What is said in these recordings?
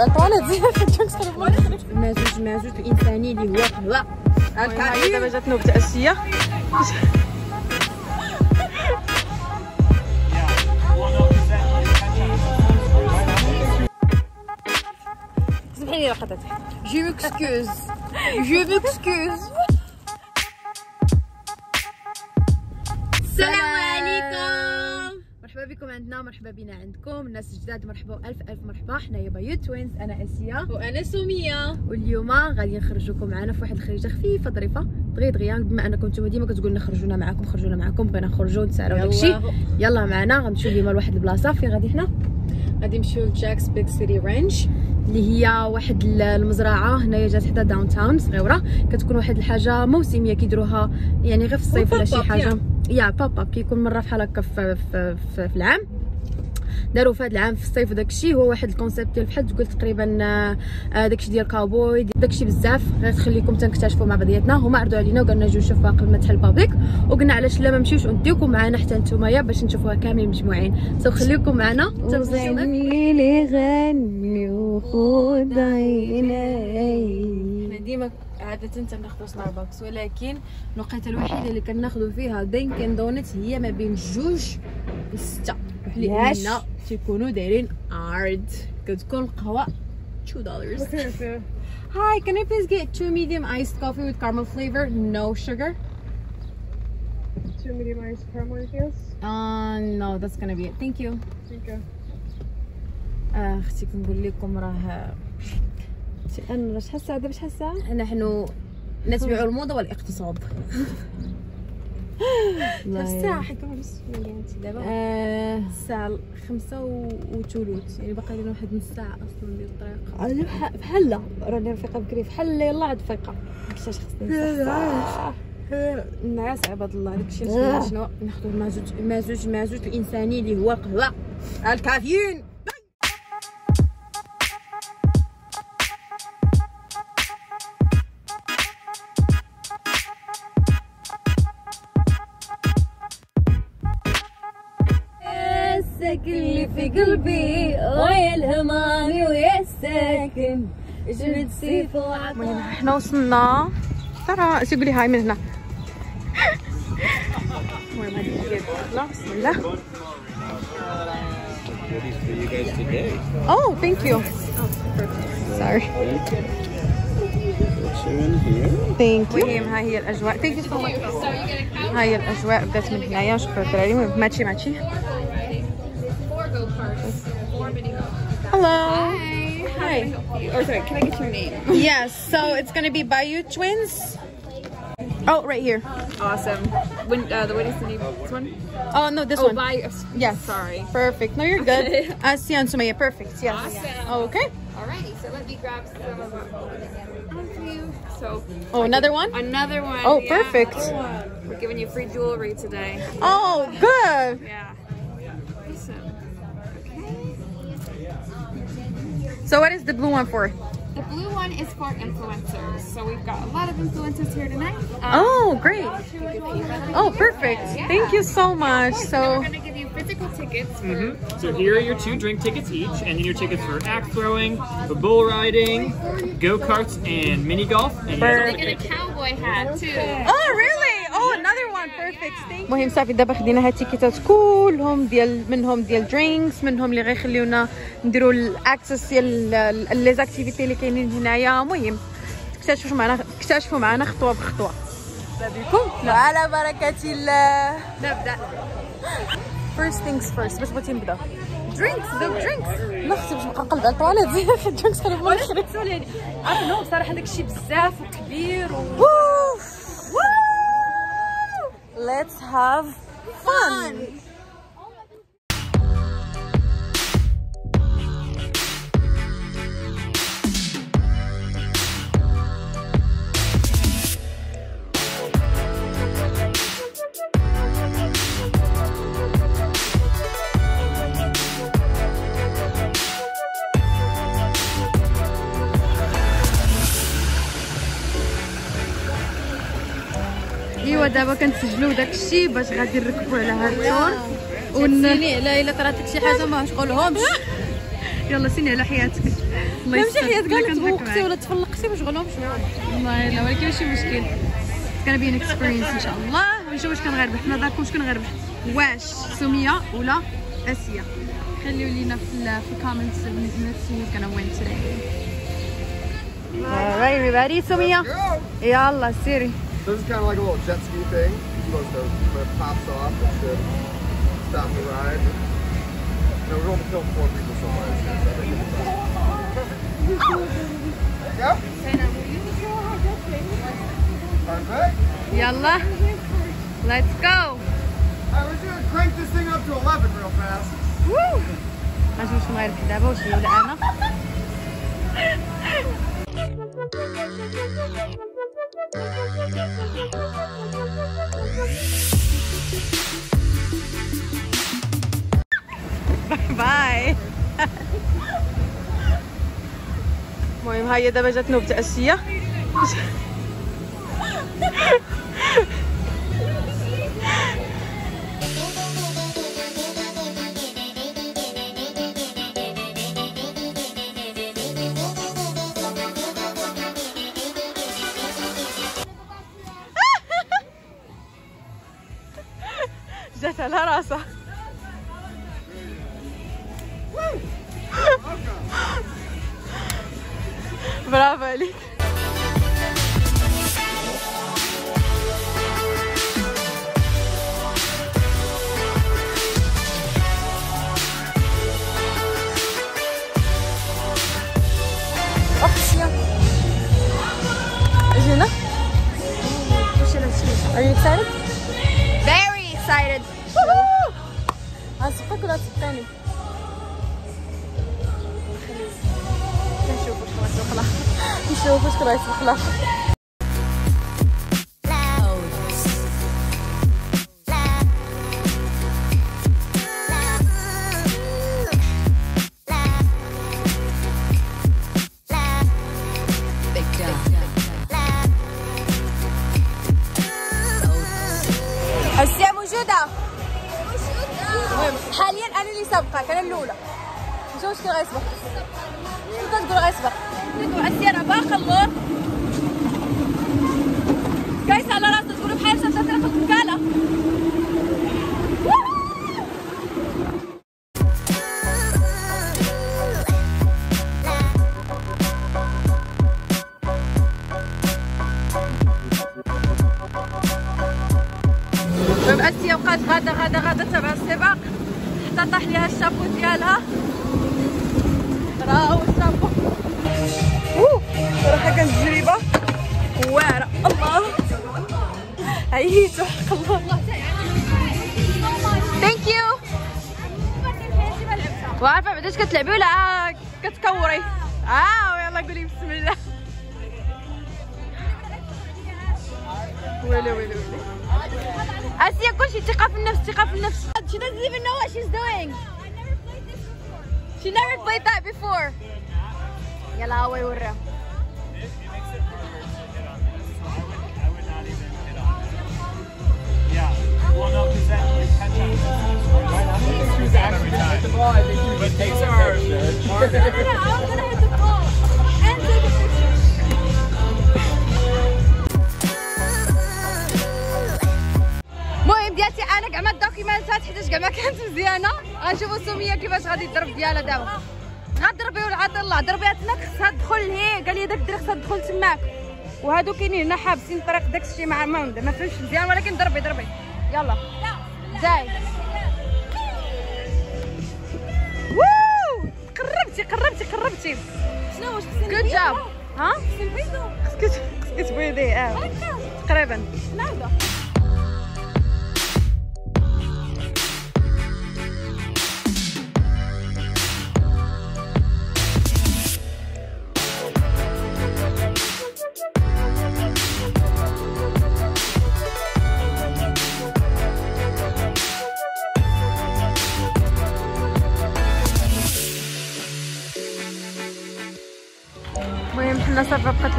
الطواليت مازوج مازوج الانساني اللي هو قهوه هاي دابا جات نوبه اشيه سمحي لي جو مكسكوز جو مكسكوز مرحبا بكم عندنا مرحبا بنا عندكم. الناس الجداد مرحبا الف ألف مرحبا. حنايا Bayou Twins أنا آسيا. وأنا سميه واليوم غادي نخرجوكم معنا في واحد الخريجه خفيفة ظريفة دغيا دغيا. بما أنكم نتوما ديما كتقولوا لنا خرجونا معاكم خرجونا معاكم بغينا نخرجوا نتسعروا داكشي. يلا معنا غنمشيو اليوم لواحد البلاصة. فين غادي حنا؟ غادي نمشيو ل Jack's Big City Ranch اللي هي واحد ال- المزرعة هنايا جات حدا downtown صغيرة. كتكون واحد الحاجة موسمية كيديروها يعني غير في الصيف ولا شي حاجة. يا pop up كيكون مرة بحال هكا في, في, في, في العام. داروا في هذا العام في الصيف وداك الشيء هو واحد ال concept ديال بحال تقول تقريبا آه، داك الشيء ديال كاوبوي داك الشيء بزاف. غير تخليكم تنكتشفوا مع بعضياتنا. هما عرضوا علينا وقالنا نجيو نشوفوها قبل ما تحل public وقلنا علاش لا ما نمشيوش ونديوكم معنا حتى نتوما باش نشوفوها كاملين مجموعين. so خليكم معنا. وغني لي غني وخد عيني ديما عادة تناخذوا ستاربكس ولكن الوقيته الوحيدة اللي كناخذوا فيها دينكن دونت هي ما بين جوج علاش؟ لأن تيكونوا دايرين عرض كتكون القهوة 2 دولار Hi, can I please get two medium iced coffee with caramel flavor, no sugar? Two medium iced caramel yes. Uh, no, that's gonna be it. Thank you. Thank you. أختي كنقول لكم راه أنا واش حاسة دابا شحال الساعة نحن نتبع الموضة والاقتصاد. الساعة حيت نص انت دابا. آه، الساعة خمسة وثلث يعني باقي لنا واحد نص ساعة أصلا ديال الطريق أنا بح- بحال لا راني رفيقة بكري بحال يلا عاد خصني النعاس عباد الله خصنا شنو؟ ناخذ الإنساني اللي هو القهوة الكافيين! قلبي ويا الهمامي ويا الساكن جبت سيف وعطا المهم حنا وصلنا ترى اش يقولي هاي من هنا المهم هي الدخلة بسم الله. Oh, thank you. Sorry. Thank you. المهم ها هي الأجواء. Thank you so much. ها هي الأجواء بدأت من هنايا شكرا الدراري المهم ماتشي go first. Hello. Hi. Hi. Or sorry, can I get your name? Yes. So it's gonna be Bayou Twins. Oh, right here. Awesome. When uh, the wedding's the name? This one? Oh no, this oh, one. By, uh, yes. Sorry. Perfect. No, you're good. Así Sumaya. Perfect. Yes. Awesome. Okay. Alrighty. So let me grab some of them. So. Oh, another one. Another one. Oh, yeah. perfect. We're giving you free jewelry today. Oh, good. Yeah. So what is the blue one for? The blue one is for influencers. So we've got a lot of influencers here tonight. Um, Oh, great. Oh, perfect. Thank you so much. So we're So, going to give you physical tickets for Mhm. So here are your two drink tickets each, and then your tickets for axe throwing, for bull riding, go karts, and mini golf. And you guys also and a cowboy hat too. oh really? Oh, المهم صافي دابا خدينا هاد التيكيتات كلهم ديال منهم ديال درينكس منهم اللي غيخليونا نديروا ال access ديال les activités اللي كاينين هنايا. المهم اكتشفوا معنا اكتشفوا معنا خطوة بخطوة. بكم على بركة الله. نبدأ. First things first باش بغيتي نبدأ؟ drinks نبداو drinks لا أختي باش نبقى نقلب على ال toilette drinks خليهم من الآخر يعني no بصراحة داك الشيء بزاف وكبير و let's have fun. fun. دابا كنسجلوا داك الشيء باش غادي نركبوا على هاد ال tour ون على إلا طرات لك شي حاجة ما نشغلهمش يلا signي على حياتك. الله ماشي يستر. حياتك قال كنضحك تبوقتي. ولا تفلقتي باش غنمشي والله لا ولكن ماشي مشكل. It's gonna be an experience إن شاء الله. ونشوف واش كنغربح. حنا داكم واش كنغربح؟ واش؟ سمية ولا آسيا؟ خليو لينا في ال في ال comments see who's gonna win today. Alright everybody. سمية يلا سيري So this is kind of like a little jet ski thing. It goes to, when it pops off, it's should stop the ride. You we're going to kill four people so far. So I think it'll. Yep. Perfect. Yalla. Let's go. Alright, we're going to crank this thing up to 11 real fast. Woo! Als we mij hebben, zien we de Anna. باي. المهم ها هي دابا جات نوبة جات على راسها برافو عليك؟ Are you excited? شكون غيسبق شكون تقول غيسبق تقول السيا أنا باقا اللور كايس على راسها تقولوا بحال شاشه تاخذ الوكاله المهم اسيا بقات غادة غادة غادة تبع السباق حتى طاح ليها الشابو ديالها. الشابو أوه صراحة كانت تجربه واعره الله. عييت وحق الله ثانك يو وعارفه بعداش كتلعبي ولا كتكوري؟ آه يلا قولي بسم الله. ويلي ويلي ويلي. أسيا كلشي ثقة في النفس ثقة في النفس. she doesn't even know what she's doing She never played that before. Yala, away, urra. الله ضربيها تماك خصها تدخل لهي قال لي داك الدري خصها تدخل تماك. وهادو كاينين هنا حابسين الطريق داك الشيء مع ما ما فهمتش مزيان ولكن ضربي ضربي. يلا. زاي ووو! قربتي قربتي قربتي. شنو واش خصني جود جاب ها؟ نبيضو. خصك تبيضي آه تقريبا نعم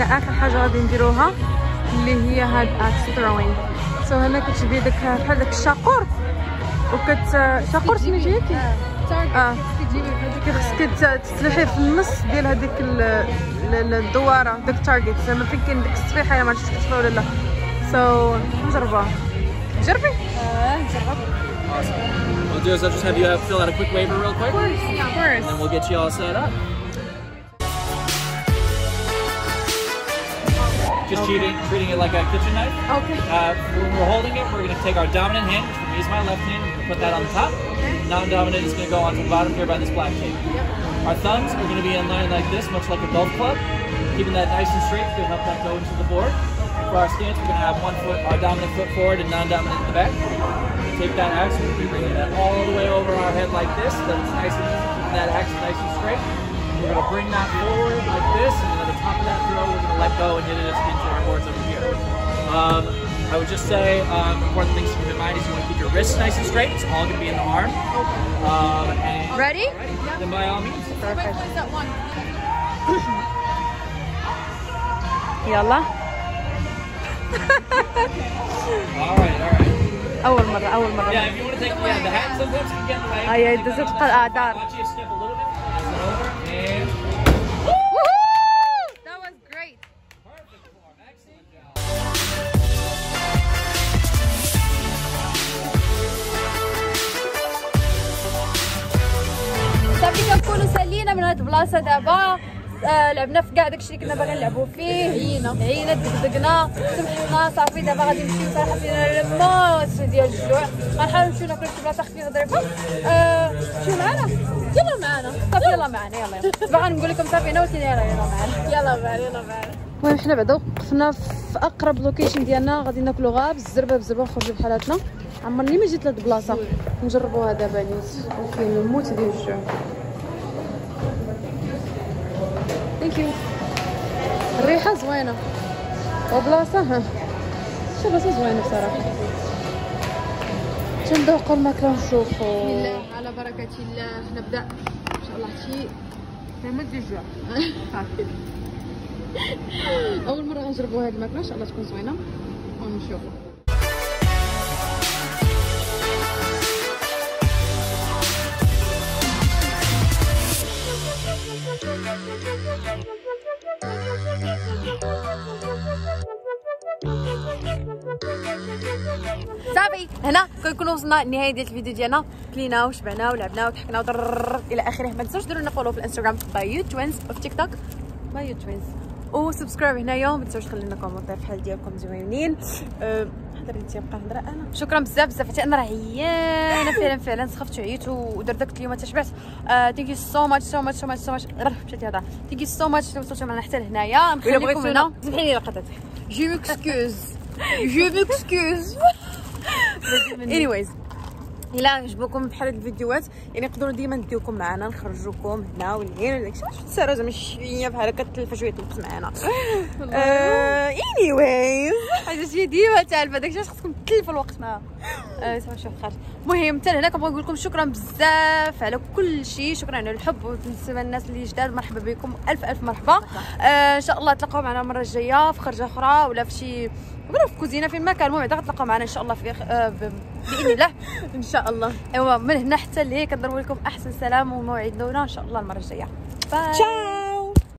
لنا آخر حاجة غادي نديروها اللي هي هاد axe throwing so هنا كتجيبي داك بحال داك الشاقور. وكت شاقور سميتو ياك آه خصك ت- تسلحي في النص ديال هذيك ال- ال- الدوارة ديك ال target زعما فين كاين ديك السفيحه إلا ما عرفتش كتشوفها ولا لا. سو نجربها. جربي آه نجرب. We'll do is I'll just have you have fill out a quick waiver real quick, yeah of course. And we'll get you all set up. Just treating, treating it like a kitchen knife. okay Uh, when we're holding it, we're going to take our dominant hand, which for me is my left hand, going to put that on the top. Non-dominant is going to go onto the bottom here by this black tape. Our thumbs are going to be in line like this, much like a golf club. Keeping that nice and straight to help that go into the board. For our stance, we're going to have one foot, our dominant foot forward and non-dominant in the back. Take that axe, we're going to be bringing that all the way over our head like this, so that it's nice and keeping that axe nice and straight. We're going to bring that forward like this, and then at the top of that throw, we're going to let go and get it into our boards over here. Um, I would just say um, important things to keep in mind is you want to keep your wrists nice and straight. It's all going to be in the arm. Um, and ready then by all means. يلا All right, all right. اول مره اول مره Yeah, if you want to take yeah, the hat sometimes can get in the way. Ah, yeah, Take هاد البلاصه دابا آه لعبنا في كاع داكشي اللي كنا باغيين نلعبوا فيه. عينا. عينا دقدقنا سمحنا صافي دابا غادي نمشيو صراحة فينا الموت ديال الجوع. غنحاولوا نمشيو ناكلوا في بلاصة خفيفة ظريفة. آه شو معنا يلا معنا صافي يلا معنا يلا يلا. باغا نقول لكم صافي أنا ولكن يلا يلا معنا يلا معنا يلا معنا المهم حنا بعدا وقفنا في أقرب location ديالنا غادي ناكلو غير بالزربه بالزربه نخرجوا بحالاتنا. عمرني ما جيت لهاد البلاصة. نجربوها دابا نيت. وفين الموت ديال الجوع. يو الريحة زوينة. وبلاصة ها. شي بلاصه زوينة بصراحة. تندوقوا الماكله ونشوفوا الله على بركة الله. نبدأ. إن شاء الله شي. ديال الجوع أول مرة غنجربوا هاد الماكلة إن شاء الله تكون زوينة. ونشوفوا صافي. هنا كنكونوا وصلنا لنهاية ديال الفيديو ديالنا. كلينا وشبعنا ولعبنا وضحكنا إلى آخره. ما تنسوش ديروا لنا follow في الإنستغرام Bayou Twins وفي تيك توك Bayou Twins و subscribe هنايا. ما تنسوش خلي لنا commentaire بحال ديالكم زوينين. أه، هضري انت بقى نهضر أنا. شكرا بزاف بزاف. حتى أنا راه عيانه فعلا فعلا. سخفت وعييت ودردكت اليوم تشبعت. thank you so much so much so much so much مشيت هذا. thank you so much اللي وصلتوا معنا حتى لهنايا. نخليكم هنا. سمحي لي لقطتك je m'excuse je m'excuse anyways إلا عجبوكم بحال هاد الفيديوهات يعني نقدروا ديما نديوكم معنا نخرجوكم هنا ولا داكشي. شفت سارة زعما شوية بحال هكا تلفى شوية تلبس معنا آه anyways. حاجة شي ديما تعرف داكشي خاصكم تلفوا الوقت معاها آه صافي شوف خير المهم حتى لهنا كنبغي نقول لكم شكرا بزاف على كل شيء شكرا على الحب وبالنسبه للناس اللي جداد مرحبا بكم ألف ألف مرحبا. آه إن شاء الله تلقاو معنا المرة الجاية في خرجة أخرى ولا في شي في كوزينة في مكان المهم بعدا غتلقاو معنا إن شاء الله في آه بإذن الله. إن شاء الله. أيوا من هنا حتى لهي كنضرب لكم أحسن سلام وموعد لونا ان شاء الله المرة الجاية. باي